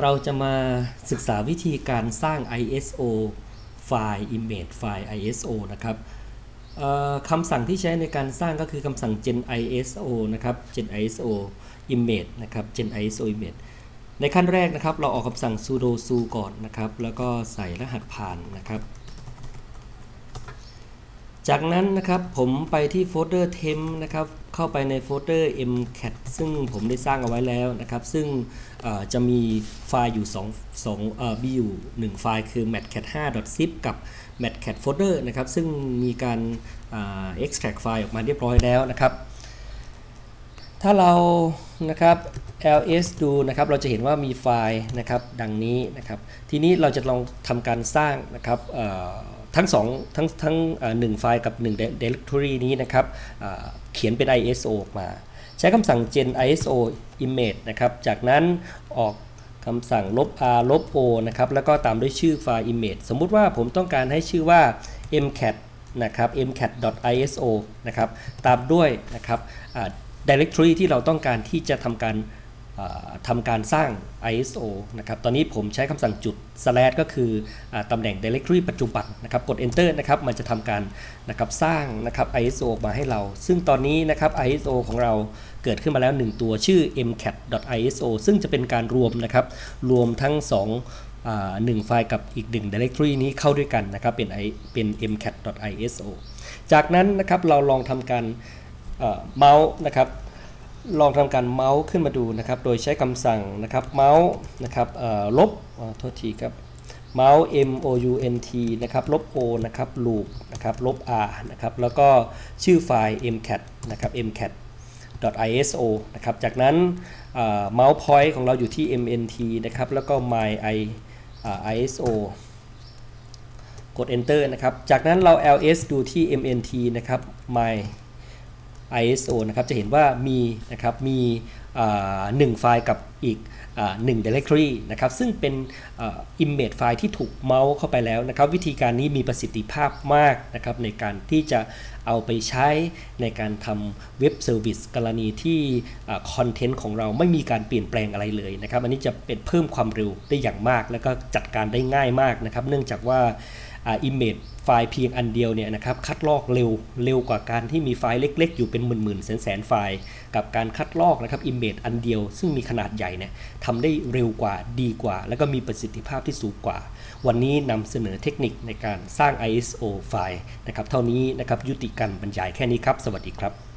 เราจะมาศึกษาวิธีการสร้าง ISO ไฟล์ image ไฟล์ ISO นะครับคำสั่งที่ใช้ในการสร้างก็คือคำสั่ง gen ISO นะครับ gen ISO image นะครับ gen ISO image ในขั้นแรกนะครับ เราออกคำสั่ง sudo su ก่อนนะครับ แล้วก็ใส่รหัสผ่านนะครับ จากนั้นนะครับผมไปที่โฟลเดอร์ temp นะครับ เข้าไปในโฟลเดอร์ mcat ซึ่งผมได้สร้างเอาไว้แล้วนะครับ ซึ่งจะมีไฟล์อยู่2 2เอ่อมีอยู่ 1 ไฟล์คือ matcat5.zip กับ matcat folder นะครับ ซึ่งมีการ extract ไฟล์ออกมาเรียบร้อยแล้วนะครับ ถ้าเรานะครับ ls ดูนะครับ เราจะเห็นว่ามีไฟล์นะครับดังนี้นะครับ ทีนี้เราจะลองทำการสร้างนะครับ ทั้งสองทั้งทั้งหนึ่งไฟล์กับ1 directory นี้นะครับเขียนเป็น ISO ออกมา ใช้คำสั่ง gen ISO image นะครับ จากนั้นออกคำสั่งลบ r ลบ o นะครับ แล้วก็ตามด้วยชื่อไฟล์ image สมมุติว่าผมต้องการให้ชื่อว่า mcat นะครับ mcat.iso นะครับ ตามด้วยนะครับ directory ที่เราต้องการที่จะทำการ ทำการสร้าง ISO นะครับตอนนี้ผมใช้คำสั่งจุด slash ก็คืออตำแหน่ง directory ปัจจุบันนะครับกด enter นะครับมันจะทำการนะครับสร้างนะครับ ISO ออกมาให้เรา ซึ่งตอนนี้นะครับ ISO ของเราเกิดขึ้นมาแล้ว 1 ตัวชื่อ mcat.iso ซึ่งจะเป็นการรวมนะครับรวมทั้ง2อ่าหนึ่งไฟล์กับอีกหนึ่ง directory นี้เข้าด้วยกันนะครับเป็น i เป็น mcat.iso จากนั้นนะครับเราลองทำการเมาส์นะครับ ลองทำการเมาส์ขึ้นมาดูนะครับ โดยใช้คำสั่งนะครับเมาส์นะครับลบอ่าโทษทีครับเมาส์ m o u n t นะครับลบ o นะครับ loop นะครับลบ r นะครับแล้วก็ชื่อไฟล์ mcat นะครับ mcat .iso นะครับจากนั้นเมาส์ point ของเราอยู่ที่ mnt นะครับแล้วก็ my i iso กด enter นะครับจากนั้นเรา ls ดูที่ mnt นะครับ my iso นะครับจะเห็นว่ามีนะครับมีหนึ่งไฟล์กับอีกหนึ่ง directory นะครับซึ่งเป็นอ่า image ไฟล์ที่ถูกเมาส์เข้าไปแล้วนะครับวิธีการนี้มีประสิทธิภาพมากนะครับในการที่จะเอาไปใช้ในการทำ web service กรณีที่ content ของเราไม่มีการเปลี่ยนแปลงอะไรเลยนะครับอันนี้จะเป็นเพิ่มความเร็วได้อย่างมาก แล้วก็จัดการได้ง่ายมากนะครับเนื่องจากว่า อ่า image ไฟล์เพียงอันเดียวเนี่ยนะครับคัดลอกเร็วเร็วกว่าการที่มีไฟล์เล็ก ๆ อยู่เป็นหมื่นๆแสนๆไฟล์ กับการคัดลอกนะครับ image อันเดียว ซึ่งมีขนาดใหญ่เนี่ยทำได้เร็วกว่าดีกว่า แล้วก็มีประสิทธิภาพที่สูงกว่า วันนี้นำเสนอเทคนิคในการสร้าง ISO ไฟล์นะครับเท่านี้นะครับยุติการบรรยายแค่นี้ครับ สวัสดีครับ